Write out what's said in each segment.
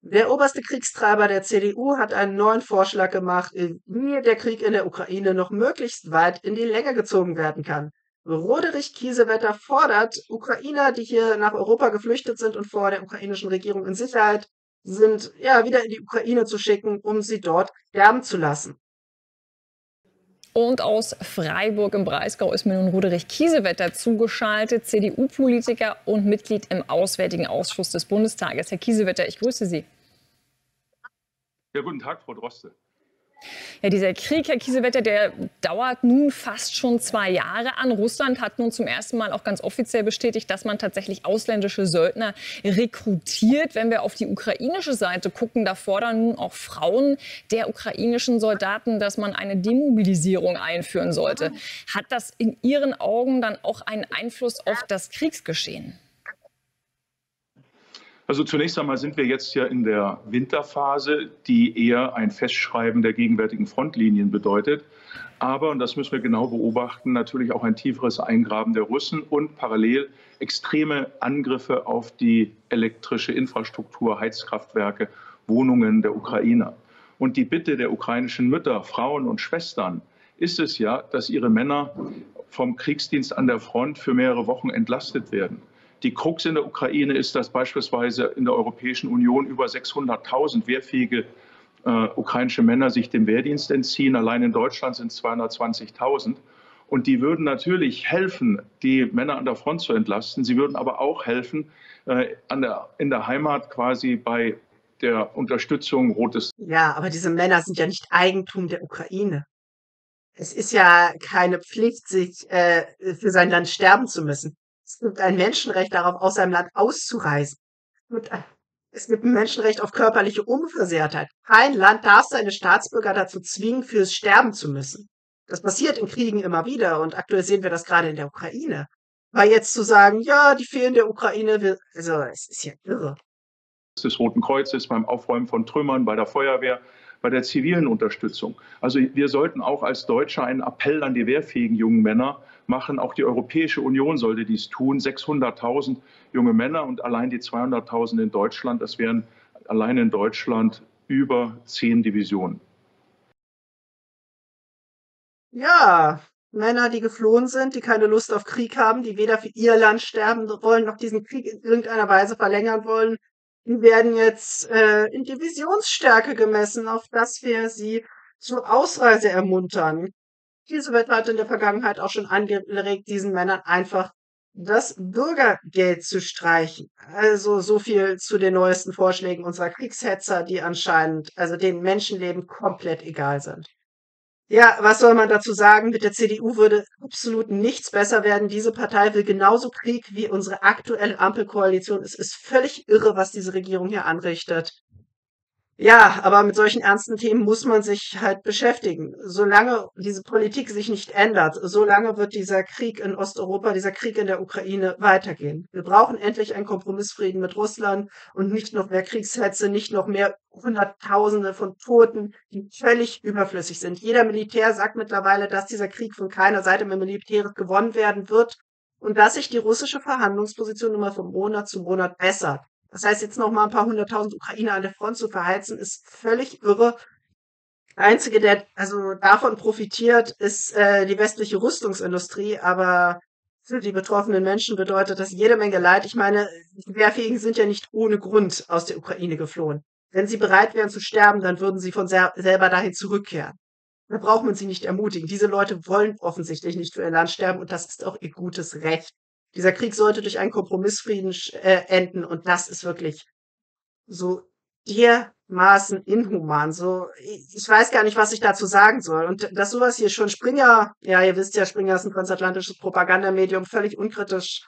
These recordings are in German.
Der oberste Kriegstreiber der CDU hat einen neuen Vorschlag gemacht, wie der Krieg in der Ukraine noch möglichst weit in die Länge gezogen werden kann. Roderich Kiesewetter fordert, Ukrainer, die hier nach Europa geflüchtet sind und vor der ukrainischen Regierung in Sicherheit sind, ja, wieder in die Ukraine zu schicken, um sie dort sterben zu lassen. Und aus Freiburg im Breisgau ist mir nun Roderich Kiesewetter zugeschaltet, CDU-Politiker und Mitglied im Auswärtigen Ausschuss des Bundestages. Herr Kiesewetter, ich grüße Sie. Ja, guten Tag, Frau Droste. Ja, dieser Krieg, Herr Kiesewetter, der dauert nun fast schon zwei Jahre an. Russland hat nun zum ersten Mal auch ganz offiziell bestätigt, dass man tatsächlich ausländische Söldner rekrutiert. Wenn wir auf die ukrainische Seite gucken, da fordern nun auch Frauen der ukrainischen Soldaten, dass man eine Demobilisierung einführen sollte. Hat das in Ihren Augen dann auch einen Einfluss auf das Kriegsgeschehen? Also zunächst einmal sind wir jetzt ja in der Winterphase, die eher ein Festschreiben der gegenwärtigen Frontlinien bedeutet. Aber, und das müssen wir genau beobachten, natürlich auch ein tieferes Eingraben der Russen und parallel extreme Angriffe auf die elektrische Infrastruktur, Heizkraftwerke, Wohnungen der Ukrainer. Und die Bitte der ukrainischen Mütter, Frauen und Schwestern ist es ja, dass ihre Männer vom Kriegsdienst an der Front für mehrere Wochen entlastet werden. Die Krux in der Ukraine ist, dass beispielsweise in der Europäischen Union über 600.000 wehrfähige äh, ukrainische Männer sich dem Wehrdienst entziehen. Allein in Deutschland sind es 220.000. Und die würden natürlich helfen, die Männer an der Front zu entlasten. Sie würden aber auch helfen, äh, der, in der Heimat quasi bei der Unterstützung Rotes. Ja, aber diese Männer sind ja nicht Eigentum der Ukraine. Es ist ja keine Pflicht, sich äh, für sein Land sterben zu müssen. Es gibt ein Menschenrecht darauf, aus seinem Land auszureisen. Es gibt ein Menschenrecht auf körperliche Unversehrtheit. Kein Land darf seine Staatsbürger dazu zwingen, fürs Sterben zu müssen. Das passiert in Kriegen immer wieder und aktuell sehen wir das gerade in der Ukraine. Weil jetzt zu sagen, ja, die fehlen der Ukraine, also es ist ja irre. Des Roten Kreuzes beim Aufräumen von Trümmern, bei der Feuerwehr, bei der zivilen Unterstützung. Also wir sollten auch als Deutsche einen Appell an die wehrfähigen jungen Männer machen. Auch die Europäische Union sollte dies tun. 600.000 junge Männer und allein die 200.000 in Deutschland, das wären allein in Deutschland über zehn Divisionen. Ja, Männer, die geflohen sind, die keine Lust auf Krieg haben, die weder für ihr Land sterben wollen, noch diesen Krieg in irgendeiner Weise verlängern wollen, die werden jetzt äh, in Divisionsstärke gemessen, auf das wir sie zur Ausreise ermuntern. Elisabeth hat in der Vergangenheit auch schon angeregt, diesen Männern einfach das Bürgergeld zu streichen. Also so viel zu den neuesten Vorschlägen unserer Kriegshetzer, die anscheinend, also den Menschenleben komplett egal sind. Ja, was soll man dazu sagen? Mit der CDU würde absolut nichts besser werden. Diese Partei will genauso Krieg wie unsere aktuelle Ampelkoalition. Es ist völlig irre, was diese Regierung hier anrichtet. Ja, aber mit solchen ernsten Themen muss man sich halt beschäftigen. Solange diese Politik sich nicht ändert, solange wird dieser Krieg in Osteuropa, dieser Krieg in der Ukraine weitergehen. Wir brauchen endlich einen Kompromissfrieden mit Russland und nicht noch mehr Kriegshetze, nicht noch mehr Hunderttausende von Toten, die völlig überflüssig sind. Jeder Militär sagt mittlerweile, dass dieser Krieg von keiner Seite mehr militärisch gewonnen werden wird und dass sich die russische Verhandlungsposition immer von Monat zu Monat bessert. Das heißt, jetzt noch mal ein paar hunderttausend Ukrainer an der Front zu verheizen, ist völlig irre. Der Einzige, der also davon profitiert, ist äh, die westliche Rüstungsindustrie, aber für die betroffenen Menschen bedeutet das jede Menge Leid. Ich meine, die Wehrfähigen sind ja nicht ohne Grund aus der Ukraine geflohen. Wenn sie bereit wären zu sterben, dann würden sie von sel selber dahin zurückkehren. Da braucht man sie nicht ermutigen. Diese Leute wollen offensichtlich nicht für ihr Land sterben und das ist auch ihr gutes Recht. Dieser Krieg sollte durch einen Kompromissfrieden äh, enden und das ist wirklich so dermaßen inhuman. So, ich weiß gar nicht, was ich dazu sagen soll. Und dass sowas hier schon Springer, ja, ihr wisst ja, Springer ist ein transatlantisches Propagandamedium, völlig unkritisch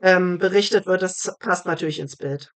ähm, berichtet wird, das passt natürlich ins Bild.